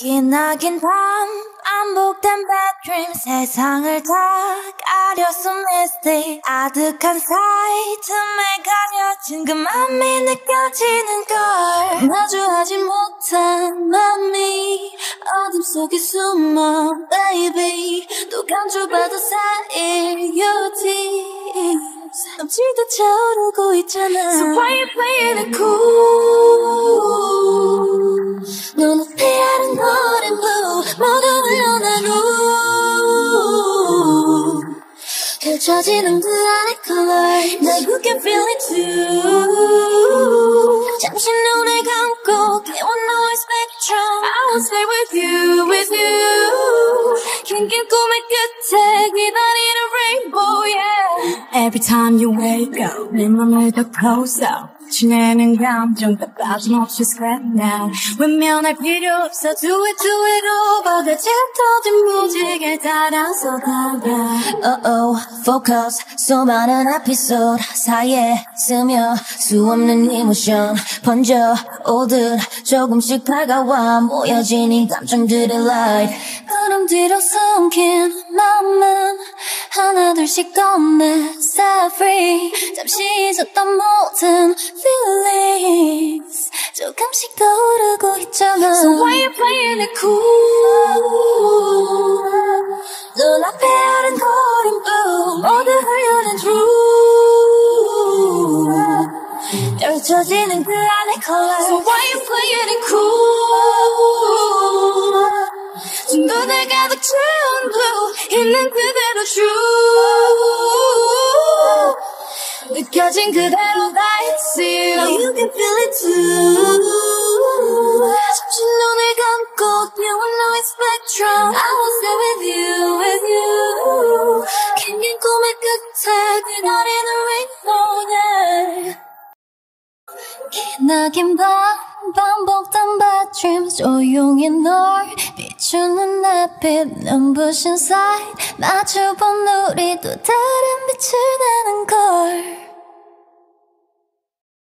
기나긴 밤 반복된 bad dream 세상을 다 가렸어 misty 아득한 사이 틈에 가려진 그 맘이 느껴지는 걸. 마주하지 못한 맘이 어둠 속에 숨어 baby. 또 감춰봐도 사일 tears 넘치듯 차오르고 있잖아. So why you playing it cool 펼쳐지는 그 안의 color 나 you can feel it too 잠시 눈을 감고 깨워 너의 spectrum I will stay with you, with you 긴긴 꿈의 끝에 기다리는 rainbow, yeah Every time you wake up 내 맘을 더 close up. 지내는 감정 다 빠짐없이 scrap now. 외면할 필요 없어 Do it do it over 다 짙어진 무지개 따라서 다가. Oh oh, focus. 수많은 에피소드 사이에 스며 수없는 이모션 번져 오듯 조금씩 다가와. 모여진 이 감정들의 light. 구름 뒤로 숨긴 맘은 하나둘씩 꺼내 free 잠시 잊었던 모든 feelings 조금씩 떠오르고 있잖아 So why you playing it cool 눈앞에 아른거린 blue 모두 흘려낸 true 펼쳐지는 그 안의 color So why you playing it cool 눈에 가득 채운 blue 있는 그대로 true 느껴진 그대로 다 it's you You can feel it too 잠시 눈을 감고 You will know it's spectrum I will stay with you, with you 긴긴 꿈의 끝에 기다리는 rainbow yeah 기나긴 밤 반복된 bad dreams 조용히 널 비추는 내빛 눈부신 sight 마주본 우리 또 다른 빛을 내는 걸